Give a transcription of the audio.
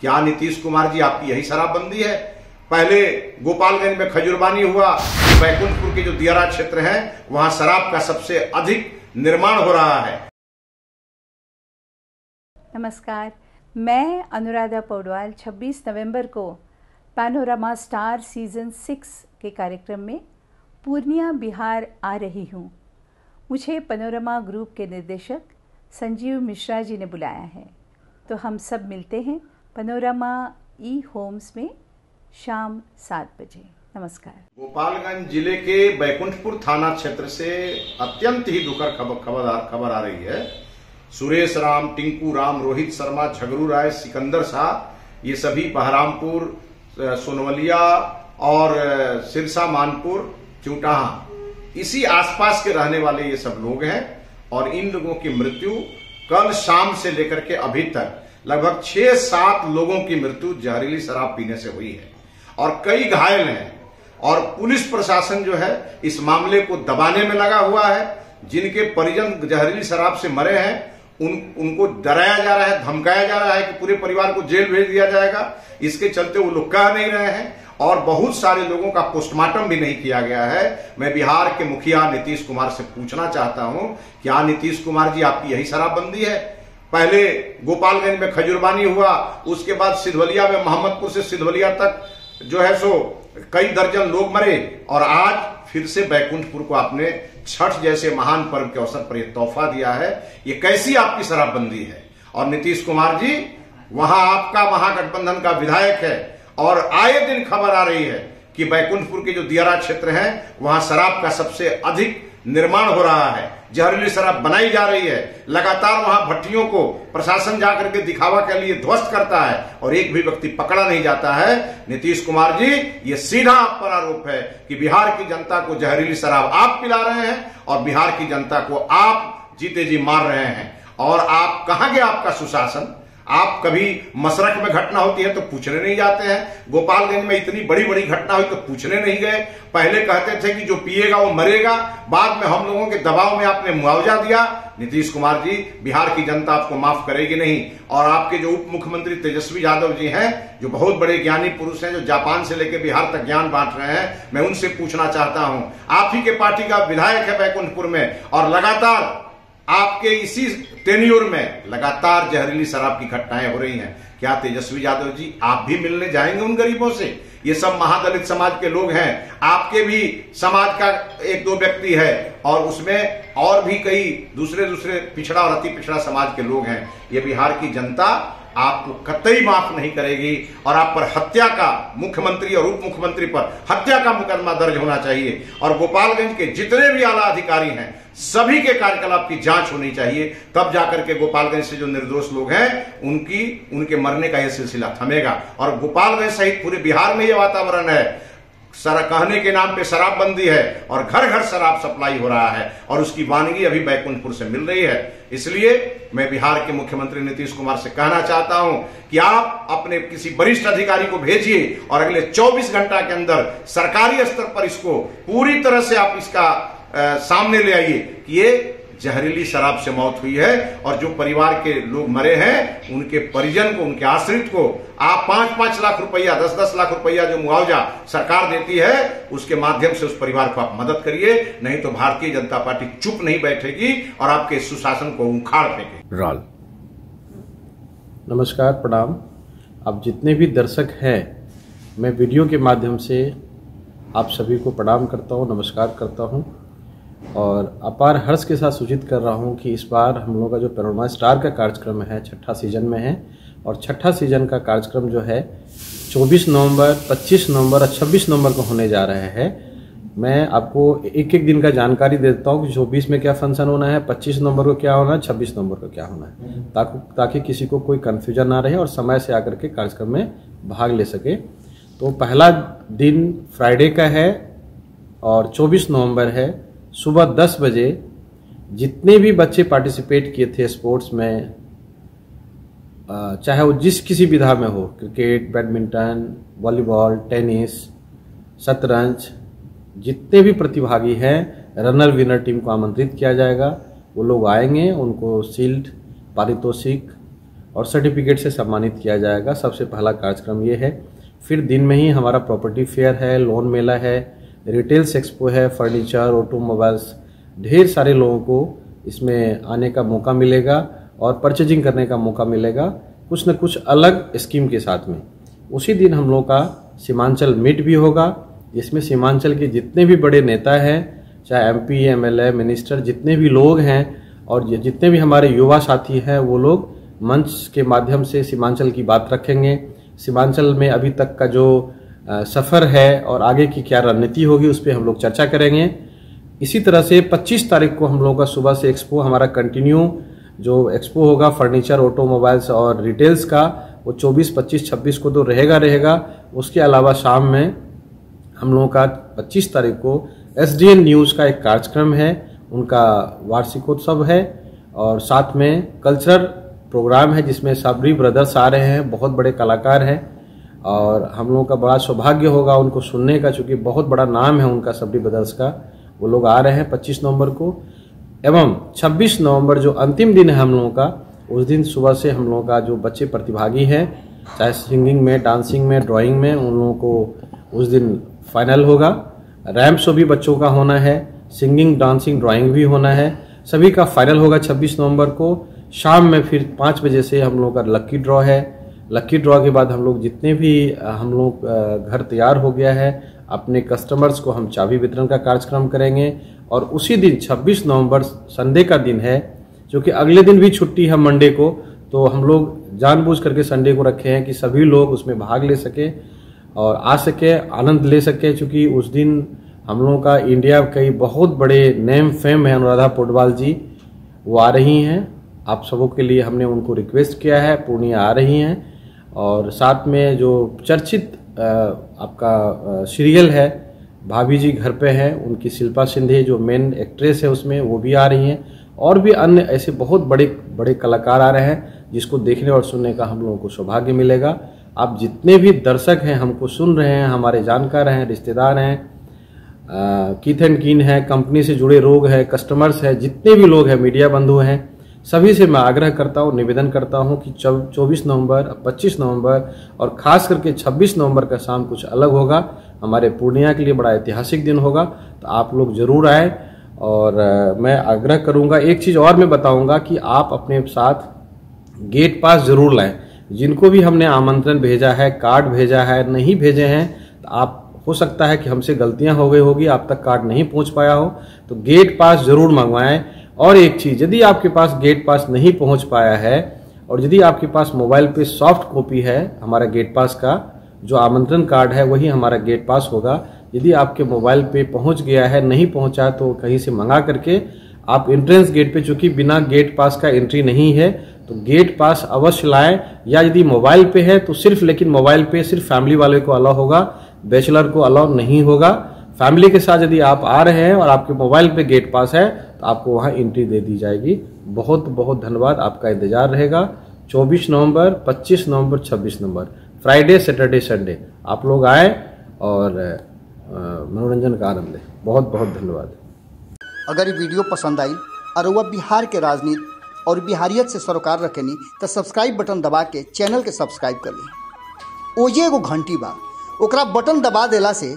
क्या नीतीश कुमार जी, आपकी यही शराबबंदी है? पहले गोपालगंज में खजुरबानी हुआ बैकुंठपुर के जो दियारा क्षेत्र है, वहाँ शराब का सबसे अधिक निर्माण हो रहा है। नमस्कार, मैं अनुराधा पौडवाल 26 नवंबर को पैनोरामा स्टार सीज़न सिक्स के कार्यक्रम में पूर्णिया, बिहार आ रही हूँ। मुझे पनोरमा ग्रुप के निर्देशक संजीव मिश्रा जी ने बुलाया है। तो हम सब मिलते हैं पनोरमा ई होम्स में शाम सात बजे। नमस्कार। गोपालगंज ज़िले के बैकुंठपुर थाना क्षेत्र से अत्यंत ही दुखद खबर खबर खबर आ रही है। सुरेश राम, टिंकू राम, रोहित शर्मा, झगरू राय, सिकंदर शाह, ये सभी बहरामपुर सोनवलिया और सिरसा, मानपुर, चूटाहा। इसी आसपास के रहने वाले ये सब लोग हैं और इन लोगों की मृत्यु कल शाम से लेकर के अभी तक लगभग छह सात लोगों की मृत्यु जहरीली शराब पीने से हुई है। और कई घायल हैं। और पुलिस प्रशासन जो है, इस मामले को दबाने में लगा हुआ है। जिनके परिजन जहरीली शराब से मरे हैं, उन, उनको डराया जा रहा है, धमकाया जा रहा है कि पूरे परिवार को जेल भेज दिया जाएगा। इसके चलते वो लोग कह नहीं रहे हैं। और बहुत सारे लोगों का पोस्टमार्टम भी नहीं किया गया है। मैं बिहार के मुखिया नीतीश कुमार से पूछना चाहता हूँ, क्या नीतीश कुमार जी आपकी यही शराबबंदी है? पहले गोपालगंज में खजुरबानी हुआ, उसके बाद सिधवलिया में मोहम्मदपुर से सिधवलिया तक जो है सो कई दर्जन लोग मरे, और आज फिर से बैकुंठपुर को आपने छठ जैसे महान पर्व के अवसर पर यह तोहफा दिया है। ये कैसी आपकी शराबबंदी है? और नीतीश कुमार जी, वहाँ आपका महागठबंधन का विधायक है, और आए दिन खबर आ रही है कि बैकुंठपुर के जो दियारा क्षेत्र है, वहाँ शराब का सबसे अधिक निर्माण हो रहा है। जहरीली शराब बनाई जा रही है। लगातार वहाँ भट्टियों को प्रशासन जाकर के दिखावा के लिए ध्वस्त करता है और एक भी व्यक्ति पकड़ा नहीं जाता है। नीतीश कुमार जी, ये सीधा आप पर आरोप है कि बिहार की जनता को जहरीली शराब आप पिला रहे हैं और बिहार की जनता को आप जीते जी मार रहे हैं। और आप कहा गया आपका सुशासन? आप कभी मसरक में घटना होती है तो पूछने नहीं जाते हैं। गोपालगंज में इतनी बड़ी बड़ी घटना हुई तो पूछने नहीं गए। पहले कहते थे कि जो पिएगा वो मरेगा। बाद में हम लोगों के दबाव में आपने मुआवजा दिया। नीतीश कुमार जी, बिहार की जनता आपको माफ़ करेगी नहीं। और आपके जो उप मुख्यमंत्री तेजस्वी यादव जी हैं, जो बहुत बड़े ज्ञानी पुरुष हैं, जो जापान से लेकर बिहार तक ज्ञान बांट रहे हैं, मैं उनसे पूछना चाहता हूँ। आप ही के पार्टी का विधायक है बैकुंठपुर में और लगातार आपके इसी टेन्योर में लगातार जहरीली शराब की घटनाएँ हो रही हैं। क्या तेजस्वी यादव जी, आप भी मिलने जाएँगे उन गरीबों से? ये सब महादलित समाज के लोग हैं। आपके भी समाज का एक दो व्यक्ति है और उसमें और भी कई दूसरे दूसरे पिछड़ा और अति पिछड़ा समाज के लोग हैं। ये बिहार की जनता आपको कतई माफ़ नहीं करेगी और आप पर हत्या का मुख्यमंत्री और उप मुख्यमंत्री पर हत्या का मुकदमा दर्ज होना चाहिए। और गोपालगंज के जितने भी आला अधिकारी हैं, सभी के कार्यकलाप की जाँच होनी चाहिए। तब जाकर के गोपालगंज से जो निर्दोष लोग हैं, उनकी, उनके मरने का यह सिलसिला थमेगा। और गोपालगंज सहित पूरे बिहार में यह वातावरण है कहने के नाम पे शराबबंदी है और घर घर शराब सप्लाई हो रहा है और उसकी वानगी अभी बैकुंठपुर से मिल रही है। इसलिए मैं बिहार के मुख्यमंत्री नीतीश कुमार से कहना चाहता हूँ कि आप अपने किसी वरिष्ठ अधिकारी को भेजिए और अगले 24 घंटा के अंदर सरकारी स्तर पर इसको पूरी तरह से आप इसका आ, सामने ले आइए कि ये जहरीली शराब से मौत हुई है और जो परिवार के लोग मरे हैं, उनके परिजन को, उनके आश्रित को आप पाँच पाँच लाख रुपया, दस दस लाख रुपया जो मुआवजा सरकार देती है, उसके माध्यम से उस परिवार को आप मदद करिए, नहीं तो भारतीय जनता पार्टी चुप नहीं बैठेगी और आपके सुशासन को उखाड़ फेंकेगी। राल। नमस्कार, प्रणाम। आप जितने भी दर्शक हैं, मैं वीडियो के माध्यम से आप सभी को प्रणाम करता हूँ, नमस्कार करता हूँ। और अपार हर्ष के साथ सूचित कर रहा हूँ कि इस बार हम लोग का जो पेरोमा स्टार का कार्यक्रम है, छठा सीज़न में है। और छठा सीज़न का कार्यक्रम जो है 24 नवंबर 25 नवंबर और 26 नवंबर को होने जा रहे हैं। मैं आपको एक एक दिन का जानकारी देता हूँ कि चौबीस में क्या फ़ंक्शन होना है 25 नवंबर को क्या होना है 26 नवंबर को क्या होना है। ताकि ताकि किसी को कोई कन्फ्यूज़न ना रहे और समय से आकर के कार्यक्रम में भाग ले सके। तो पहला दिन फ्राइडे का है और 24 नवंबर है। सुबह 10 बजे जितने भी बच्चे पार्टिसिपेट किए थे स्पोर्ट्स में चाहे वो जिस किसी विधा में हो क्रिकेट बैडमिंटन वॉलीबॉल टेनिस शतरंज, जितने भी प्रतिभागी हैं रनर विनर टीम को आमंत्रित किया जाएगा। वो लोग आएँगे, उनको शील्ड पारितोषिक और सर्टिफिकेट से सम्मानित किया जाएगा। सबसे पहला कार्यक्रम ये है। फिर दिन में ही हमारा प्रॉपर्टी फेयर है लोन मेला है रिटेल्स एक्सपो है, फर्नीचर, ऑटोमोबाइल्स, ढेर सारे लोगों को इसमें आने का मौका मिलेगा और परचेजिंग करने का मौका मिलेगा, कुछ न कुछ अलग स्कीम के साथ में। उसी दिन हम लोग का सीमांचल मीट भी होगा। जिसमें सीमांचल के जितने भी बड़े नेता हैं, चाहे M P M L A minister जितने भी लोग हैं और जितने भी हमारे युवा साथी हैं, वो लोग मंच के माध्यम से सीमांचल की बात रखेंगे। सीमांचल में अभी तक का जो सफ़र है और आगे की क्या रणनीति होगी उस पर हम लोग चर्चा करेंगे। इसी तरह से 25 तारीख को हम लोगों का सुबह से एक्सपो हमारा कंटिन्यू जो एक्सपो होगा फर्नीचर ऑटोमोबाइल्स और रिटेल्स का वो 24, 25, 26 को तो रहेगा रहेगा। उसके अलावा शाम में हम लोगों का 25 तारीख को एस न्यूज़ का एक कार्यक्रम है उनका वार्षिकोत्सव है। और साथ में कल्चरल प्रोग्राम है जिसमें सबरी ब्रदर्स आ रहे हैं बहुत बड़े कलाकार हैं। और हम लोगों का बड़ा सौभाग्य होगा उनको सुनने का, चूँकि बहुत बड़ा नाम है उनका सबरी ब्रदर्स का। वो लोग आ रहे हैं 25 नवंबर को। एवं 26 नवंबर जो अंतिम दिन है हम लोगों का, उस दिन सुबह से हम लोगों का जो बच्चे प्रतिभागी हैं, चाहे सिंगिंग में, डांसिंग में, ड्राइंग में, उन लोगों को उस दिन फाइनल होगा। रैम्प शो भी बच्चों का होना है, सिंगिंग, डांसिंग, ड्राइंग भी होना है। सभी का फाइनल होगा 26 नवंबर को। शाम में फिर पाँच बजे से हम लोग का लक्की ड्रॉ है। लक्की ड्रॉ के बाद हम लोग जितने भी हम लोग घर तैयार हो गया है, अपने कस्टमर्स को हम चाबी वितरण का कार्यक्रम करेंगे और उसी दिन 26 नवंबर, संडे का दिन है, जो कि अगले दिन भी छुट्टी है मंडे को तो हम लोग जानबूझ करके संडे को रखे हैं कि सभी लोग उसमें भाग ले सके और आ सके, आनंद ले सके चूँकि उस दिन हम लोगों का इंडिया कई बहुत बड़े नेम फेम है अनुराधा पोटवाल जी। वो आ रही हैं। आप सबों के लिए हमने उनको रिक्वेस्ट किया है, पूर्णिया आ रही हैं। और साथ में जो चर्चित आपका सीरियल है, भाभी जी घर पे हैं, उनकी शिल्पा सिंधे जो मेन एक्ट्रेस है उसमें, वो भी आ रही हैं। और भी अन्य ऐसे बहुत बड़े बड़े कलाकार आ रहे हैं, जिसको देखने और सुनने का हम लोगों को सौभाग्य मिलेगा। आप जितने भी दर्शक हैं, हमको सुन रहे हैं, हमारे जानकार हैं, रिश्तेदार हैं कीथ एंड कीन है, कंपनी से जुड़े लोग हैं, कस्टमर्स हैं, जितने भी लोग हैं, मीडिया बंधु हैं सभी से मैं आग्रह करता हूँ, निवेदन करता हूँ कि चौबीस नवंबर 25 नवंबर और खास करके 26 नवंबर का शाम कुछ अलग होगा। हमारे पूर्णिया के लिए बड़ा ऐतिहासिक दिन होगा तो आप लोग ज़रूर आए और मैं आग्रह करूँगा, एक चीज़ और मैं बताऊँगा कि आप अपने साथ गेट पास ज़रूर लाएँ। जिनको भी हमने आमंत्रण भेजा है, कार्ड भेजा है, नहीं भेजे हैं तो आप, हो सकता है कि हमसे गलतियाँ हो गई होगी, आप तक कार्ड नहीं पहुँच पाया हो तो गेट पास ज़रूर मंगवाएँ। और एक चीज़, यदि आपके पास गेट पास नहीं पहुँच पाया है, और यदि आपके पास मोबाइल पे सॉफ्ट कॉपी है, हमारा गेट पास का, जो आमंत्रण कार्ड है, वही हमारा गेट पास होगा। यदि आपके मोबाइल पे पहुँच गया है, नहीं पहुँचा तो कहीं से मंगा करके आप एंट्रेंस गेट पे, चूँकि बिना गेट पास का एंट्री नहीं है तो गेट पास अवश्य लाएँ। या यदि मोबाइल पे है तो सिर्फ़, लेकिन मोबाइल पे सिर्फ़ फैमिली वाले को अलाउ होगा बैचलर को अलाउ नहीं होगा। फैमिली के साथ यदि आप आ रहे हैं और आपके मोबाइल पे गेट पास है तो आपको वहाँ एंट्री दे दी जाएगी। बहुत बहुत धन्यवाद। आपका इंतज़ार रहेगा। 24 नवंबर 25 नवंबर 26 नवंबर। Friday, Saturday, Sunday. आप लोग आए और मनोरंजन का आनंद लें। बहुत बहुत धन्यवाद। अगर ये वीडियो पसंद आई और वह बिहार के राजनीति और बिहारियत से सरोकार रखेनी तो सब्सक्राइब बटन दबा के चैनल के सब्सक्राइब कर ली। ओजे एगो घंटी बा। ओकरा बटन दबा देला से